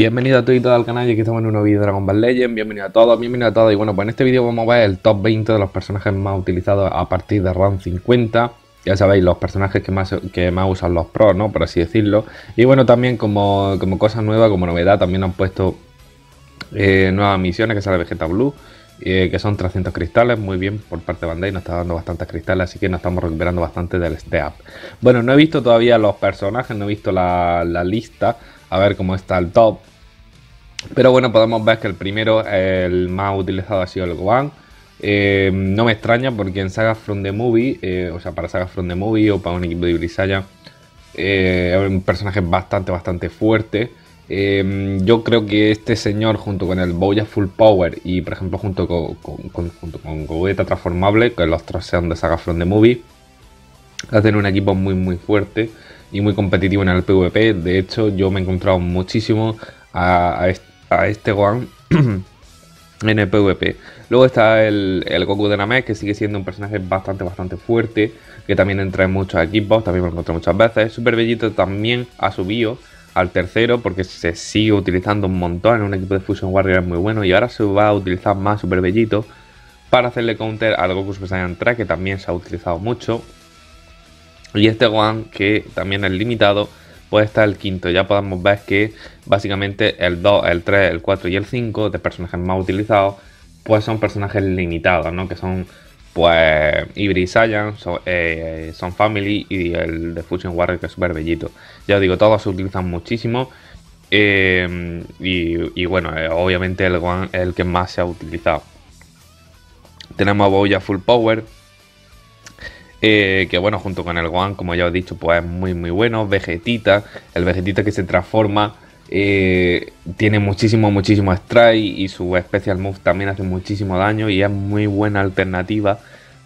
Bienvenido a todos y al canal y aquí estamos en un nuevo vídeo de Dragon Ball Legend, bienvenido a todos, bienvenido a todos y bueno pues en este vídeo vamos a ver el top 20 de los personajes más utilizados a partir de RAM 50 ya sabéis los personajes que más, que más usan los pros, ¿no? Por así decirlo y bueno también como, como cosa nueva, como novedad también han puesto eh, nuevas misiones que sale Vegeta Blue eh, que son 300 cristales, muy bien por parte de Bandai, nos está dando bastantes cristales, así que nos estamos recuperando bastante del step. Bueno, no he visto todavía los personajes, no he visto la, la lista, a ver cómo está el top. Pero bueno, podemos ver que el primero, el más utilizado ha sido el Gohan. Eh, no me extraña porque en Saga From the Movie, eh, o sea, para Saga From the Movie o para un equipo de Brisaya, eh, es un personaje bastante, bastante fuerte. yo creo que este señor, junto con el Bouya Full Power y, por ejemplo, junto con, con, junto con Gogeta Transformable, que los otros sean de Saga From the Movie, hacen un equipo muy, muy fuerte y muy competitivo en el PvP. De hecho, yo me he encontrado muchísimo a, este, Gohan en el PvP. Luego está el, Goku de Namek, que sigue siendo un personaje bastante, bastante fuerte, que también entra en muchos equipos, también lo encontré muchas veces. Super Bellito también ha subido al tercero porque se sigue utilizando un montón en un equipo de Fusion Warrior muy bueno y ahora se va a utilizar más Super Bellito para hacerle counter al Goku Super Saiyan 3 que también se ha utilizado mucho y este One, que también es limitado, pues está el quinto. Ya podemos ver que básicamente el 2, el 3, el 4 y el 5 de personajes más utilizados, pues son personajes limitados, ¿no? Que son, pues, Saiyan, eh, son, Family y el de Fusion Warrior, que es súper bellito. Ya os digo, todos se utilizan muchísimo. Eh, y, bueno, eh, obviamente el One es el que más se ha utilizado. Tenemos a Boya Full Power, eh, que bueno, junto con el One, como ya os he dicho, pues es muy muy bueno. Vegetita, el Vegetita que se transforma, eh, tiene muchísimo, muchísimo strike y su Special Move también hace muchísimo daño y es muy buena alternativa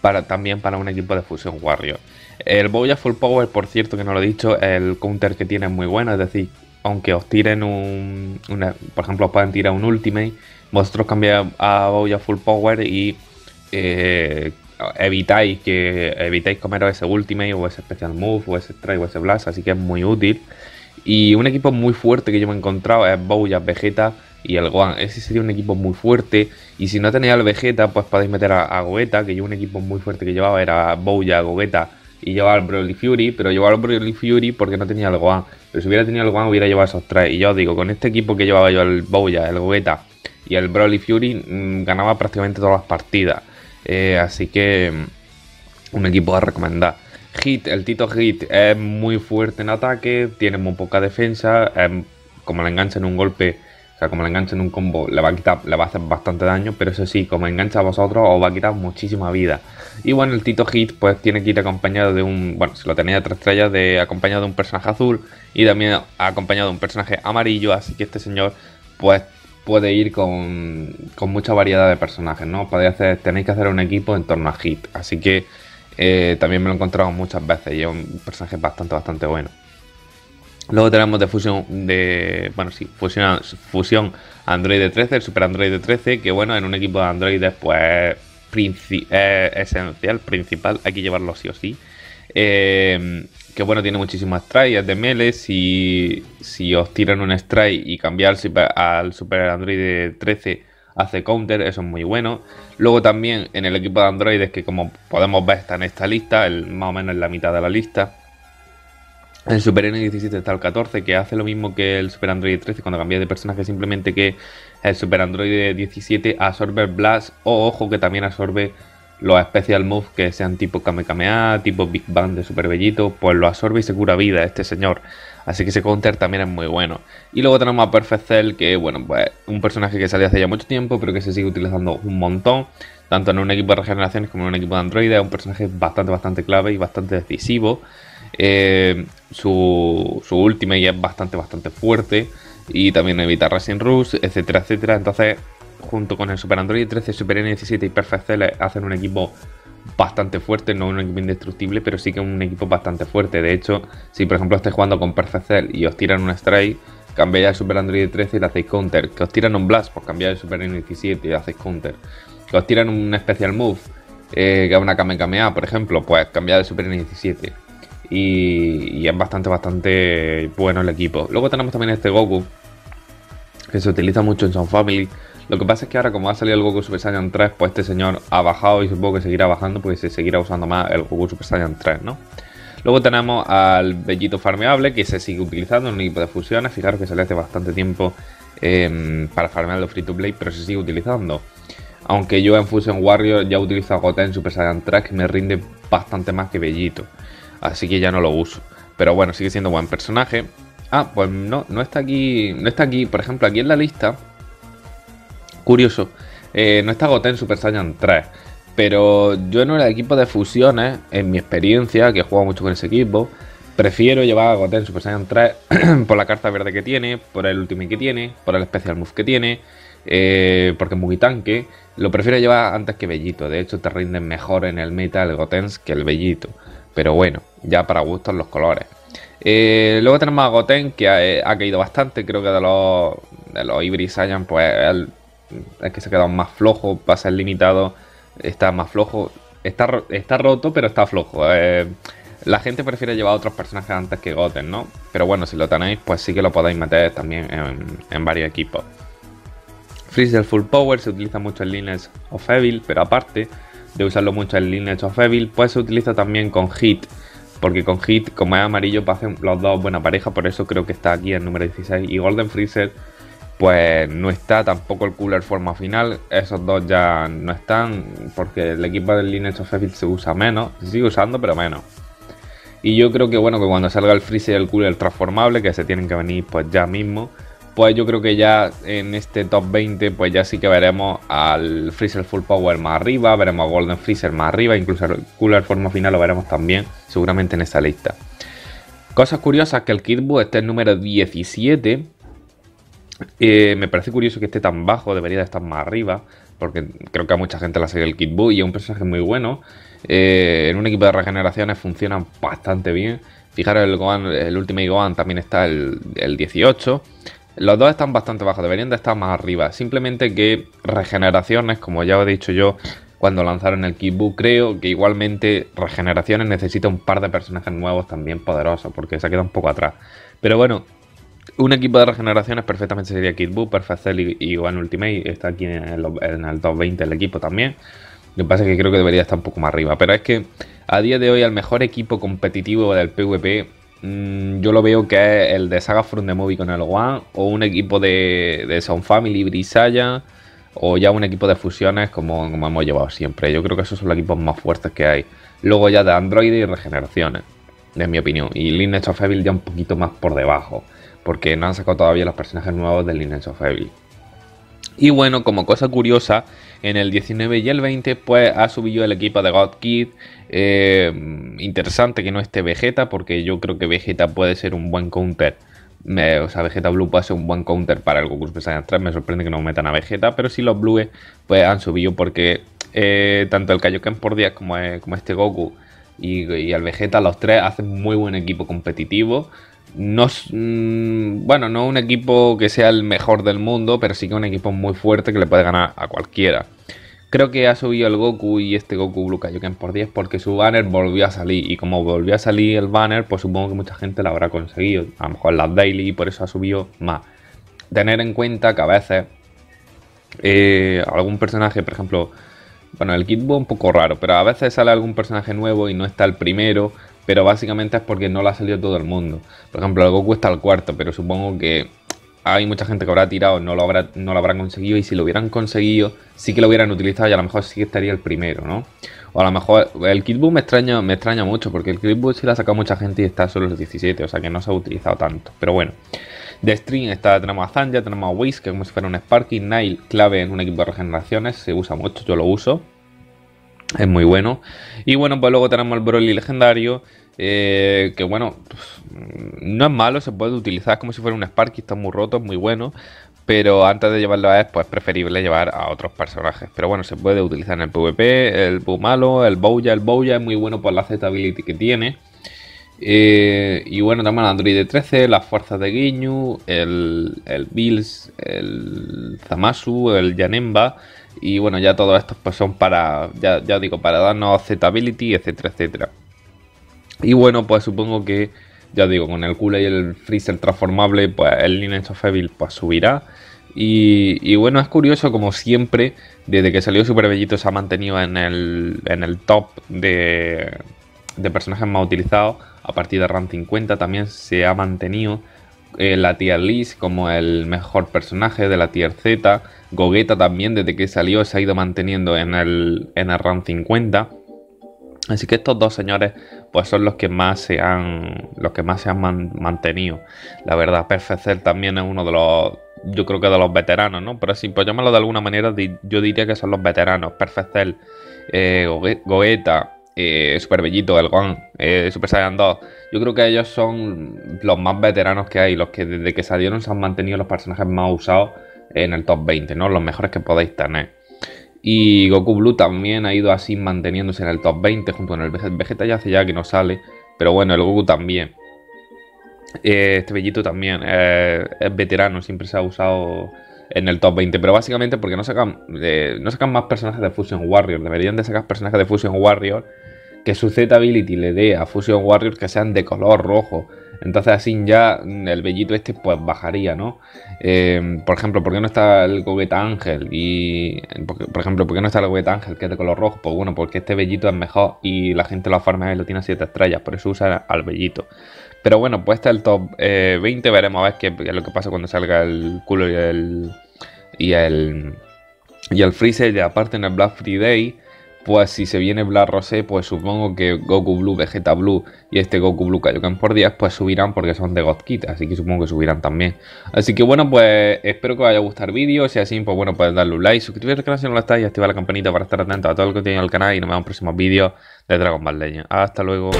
para, también para un equipo de Fusion Warrior. El Boya Full Power, por cierto, que no lo he dicho, el counter que tiene es muy bueno, es decir, aunque os tiren un, por ejemplo, os pueden tirar un Ultimate, vosotros cambiáis a Boya Full Power y eh, evitáis que evitáis comeros ese ultimate o ese special move o ese strike o ese blast, así que es muy útil. Y un equipo muy fuerte que yo me he encontrado es Bouya, Vegeta y el Gohan. Ese sería un equipo muy fuerte. Y si no tenéis al Vegeta, pues podéis meter a, Gogeta, que yo un equipo muy fuerte que llevaba era Bouya, Gogeta y llevaba al Broly Fury, pero llevaba al Broly Fury porque no tenía el Gohan. Pero si hubiera tenido el Gohan hubiera llevado esos tres. Y yo os digo, con este equipo que llevaba yo el Bouya, el Gogeta y el Broly Fury, mmm, ganaba prácticamente todas las partidas. Eh, así que mm, un equipo a recomendar. Hit, el Tito Hit es muy fuerte en ataque, tiene muy poca defensa, como le engancha en un golpe, o sea, como le engancha en un combo, le va a quitar, le va a hacer bastante daño, pero eso sí, como engancha a vosotros, os va a quitar muchísima vida. Y bueno, el Tito Hit, pues tiene que ir acompañado de un, bueno, si lo tenía de tres estrellas, de acompañado de un personaje azul y también acompañado de un personaje amarillo, así que este señor, pues puede ir con, mucha variedad de personajes, ¿no? Podéis hacer, tenéis que hacer un equipo en torno a Hit, así que eh, también me lo he encontrado muchas veces y es un personaje bastante, bastante bueno. Luego tenemos de fusión, de, bueno, sí, fusión, fusión Android 13, el Super Android 13, que bueno, en un equipo de Android pues es esencial, principal, hay que llevarlo sí o sí. Eh, que bueno, tiene muchísimos strike, es de melee. Si, si os tiran un strike y cambiar al Super Android 13 hace counter, eso es muy bueno. Luego también en el equipo de androides, que como podemos ver está en esta lista, el, más o menos en la mitad de la lista. El Super N17 está el 14, que hace lo mismo que el Super Android 13 cuando cambia de personaje, simplemente que el Super Android 17 absorbe Blast o ojo que también absorbe los special moves que sean tipo Kamehameha, tipo Big Bang de Super Bellito, pues lo absorbe y se cura vida este señor. Así que ese counter también es muy bueno. Y luego tenemos a Perfect Cell, que bueno, pues un personaje que salió hace ya mucho tiempo, pero que se sigue utilizando un montón. Tanto en un equipo de regeneraciones como en un equipo de Android. Es un personaje bastante, bastante clave y bastante decisivo. Eh, su, su ultimate es bastante, bastante fuerte. Y también evita Racing Rush, etcétera, etcétera. Entonces junto con el Super Android 13, Super N17 y Perfect Cell hacen un equipo bastante fuerte, no un equipo indestructible, pero sí que un equipo bastante fuerte. De hecho, si por ejemplo estáis jugando con Perfect Cell y os tiran un strike, cambiáis al Super Android 13 y le hacéis counter. Que os tiran un blast, pues cambiáis el Super N17 y hacéis counter. Que os tiran un special move, eh, que es una Kamehameha, por ejemplo, pues cambiáis el Super N17. Y, y, es bastante, bastante bueno el equipo. Luego tenemos también este Goku, que se utiliza mucho en Sound Family. Lo que pasa es que ahora como ha salido el Goku Super Saiyan 3, pues este señor ha bajado y supongo que seguirá bajando porque se seguirá usando más el Goku Super Saiyan 3, ¿no? Luego tenemos al Bellito Farmeable que se sigue utilizando en un equipo de fusiones. Fijaros que se le hace bastante tiempo em, para farmear los Free to Play, pero se sigue utilizando. Aunque yo en Fusion Warrior ya utilizo a Goten Super Saiyan 3 que me rinde bastante más que Bellito. Así que ya no lo uso. Pero bueno, sigue siendo buen personaje. Ah, pues no, no está aquí. No está aquí. Por ejemplo, aquí en la lista. Curioso. Eh, no está Goten Super Saiyan 3. Pero yo en el equipo de fusiones, en mi experiencia, que he jugado mucho con ese equipo, prefiero llevar a Goten Super Saiyan 3 por la carta verde que tiene, por el ultimate que tiene, por el special move que tiene, eh, porque es muy tanque. Lo prefiero llevar antes que Bellito. De hecho, te rinden mejor en el meta el Gotens que el Bellito. Pero bueno, ya para gustos los colores. Eh, luego tenemos a Goten, que ha, caído bastante. Creo que de los, de los Saiyan, pues es que se ha quedado más flojo, va a ser limitado, está más flojo. Está, está roto, pero está flojo. Eh, la gente prefiere llevar a otros personajes antes que Goten, ¿no? Pero bueno, si lo tenéis, pues sí que lo podéis meter también en, varios equipos. Freezer Full Power se utiliza mucho en Lineage of Evil, pero aparte de usarlo mucho en Lineage of Evil, pues se utiliza también con Hit porque con Hit, como es amarillo, pasan los dos buena pareja, por eso creo que está aquí el número 16. Y Golden Freezer, pues no está tampoco el cooler forma final. Esos dos ya no están, porque el equipo del Lineage of Evil se usa menos, se sigue usando, pero menos. Y yo creo que bueno, que cuando salga el Freezer y el cooler transformable, que se tienen que venir pues ya mismo, pues yo creo que ya en este top 20, pues ya sí que veremos al Freezer Full Power más arriba, veremos a Golden Freezer más arriba, incluso el Cooler Forma Final lo veremos también, seguramente en esta lista. Cosas curiosas, que el Kid Buu esté en número 17. Eh, me parece curioso que esté tan bajo, debería de estar más arriba, porque creo que a mucha gente ha salido el Kid Buu y es un personaje muy bueno. Eh, en un equipo de regeneraciones funciona bastante bien. Fijaros, el, Gohan, el Gohan también está el, el 18. Los dos están bastante bajos, deberían de estar más arriba. Simplemente que regeneraciones, como ya os he dicho yo cuando lanzaron el Kibu, creo que igualmente regeneraciones necesita un par de personajes nuevos también poderosos, porque se ha quedado un poco atrás. Pero bueno, un equipo de regeneraciones perfectamente sería Kid Buu, Perfect Cell y, One Ultimate. Está aquí en el, en el top 20 el equipo también. Lo que pasa es que creo que debería estar un poco más arriba. Pero es que a día de hoy el mejor equipo competitivo del PvP Mm, yo lo veo que es el de Saga From the Movie con el One o un equipo de, de Sound Family, Brisaya o ya un equipo de fusiones como, hemos llevado siempre. Yo creo que esos son los equipos más fuertes que hay. Luego ya de Android y regeneraciones, en mi opinion. Y Lineage of Evil ya un poquito más por debajo, porque no han sacado todavía los personajes nuevos de Lineage of Evil. Y bueno, como cosa curiosa, en el 19 y el 20 pues ha subido el equipo de God Kid eh, interesante que no esté Vegeta, porque yo creo que Vegeta puede ser un buen counter. o sea, Vegeta Blue puede ser un buen counter para el Goku Super Saiyan 3. Me sorprende que no metan a Vegeta, pero sí los Blues pues, han subido porque eh, tanto el Kaioken por día como, como este Goku y, y, el Vegeta, los tres hacen muy buen equipo competitivo. No, mm, bueno, no un equipo que sea el mejor del mundo, pero sí que un equipo muy fuerte que le puede ganar a cualquiera. Creo que ha subido el Goku y este Goku Blue Kaioken por 10 porque su banner volvió a salir. Y como volvió a salir el banner, pues supongo que mucha gente lo habrá conseguido. A lo mejor las daily y por eso ha subido más. Tener en cuenta que a veces eh, algún personaje, por ejemplo, bueno, el Kid Buu un poco raro, pero a veces sale algún personaje nuevo y no está el primero, pero básicamente es porque no lo ha salido todo el mundo. Por ejemplo, el Goku está al cuarto, pero supongo que hay mucha gente que habrá tirado, no lo, habrá, no lo habrán conseguido y si lo hubieran conseguido, sí que lo hubieran utilizado y a lo mejor sí que estaría el primero, ¿no? O a lo mejor el Kid me extraña, me extraña mucho porque el Kid sí lo ha sacado mucha gente y está solo los 17, o sea que no se ha utilizado tanto. Pero bueno, de String está, tenemos a Zanja, tenemos a Whis, que como si fuera un Sparky, Nile, clave en un equipo de regeneraciones, se usa mucho, yo lo uso. Es muy bueno. Y bueno, pues luego tenemos el Broly legendario, eh, que bueno, no es malo, se puede utilizar como si fuera un Sparky, está muy roto, es muy bueno. Pero antes de llevarlo a él, pues es preferible llevar a otros personajes. Pero bueno, se puede utilizar en el PvP, el Bu malo, el Bouya. El Bouya es muy bueno por la Z-ability que tiene. Eh, y bueno, tenemos el Android 13, las fuerzas de Ginyu, el, el Bills, el Zamasu, el Yanemba. Y bueno, ya todos estos pues son para, ya, ya digo, para darnos Z-ability, etcétera, etcétera. Y bueno, pues supongo que, ya digo, con el Cooler y el Freezer transformable, pues el Lineage of Evil pues subirá. Y, bueno, es curioso como siempre, desde que salió Super Bellito se ha mantenido en el, en el top de, de personajes más utilizados. A partir de RAM 50 también se ha mantenido eh, la tier list como el mejor personaje de la tier Z. Gogeta también desde que salió se ha ido manteniendo en el, en el RAM 50. Así que estos dos señores pues son los que más se han los que más se han mantenido. La verdad, Perfect también es uno de los yo creo que de los veteranos, ¿no? Pero si pues llamarlo de alguna manera, yo diría que son los veteranos. Perfect Cell, eh, Goeta, eh, Super Bellito, el Gon, eh, Super Saiyan 2. Yo creo que ellos son los más veteranos que hay, los que desde que salieron se han mantenido los personajes más usados en el top 20, ¿no? Los mejores que podéis tener. Y Goku Blue también ha ido así manteniéndose en el top 20 junto con el Vegeta. Ya hace ya que no sale, pero bueno, el Goku también. Eh, este Bellito también es veterano, siempre se ha usado en el top 20, pero básicamente porque no sacan, eh, no sacan más personajes de Fusion Warrior. Deberían de sacar personajes de Fusion Warrior que su Z Ability le dé a Fusion Warrior que sean de color rojo. Entonces así ya el bellito este pues bajaría, ¿no? Eh, por ejemplo, ¿por qué no está el Gogeta Ángel? Y, por ejemplo, ¿por qué no está el Gogeta Ángel que es de color rojo? Pues bueno, porque este bellito es mejor y la gente lo farma y lo tiene a 7 estrellas, por eso usa al bellito. Pero bueno, pues este es el top 20, eh, veremos a ver qué, es lo que pasa cuando salga el culo y el... Y el... Y el Freezer, y aparte en el Black Friday pues si se viene Black Rosé, pues supongo que Goku Blue, Vegeta Blue y este Goku Blue Kaioken por 10, pues subirán porque son de God así que supongo que subirán también. Así que bueno, pues espero que os haya gustado el vídeo, si así, pues bueno, pues darle un like, suscribiros al canal si no lo estáis y activar la campanita para estar atento a todo lo que tiene el canal y nos vemos en próximos vídeos de Dragon Ball Legends. Hasta luego.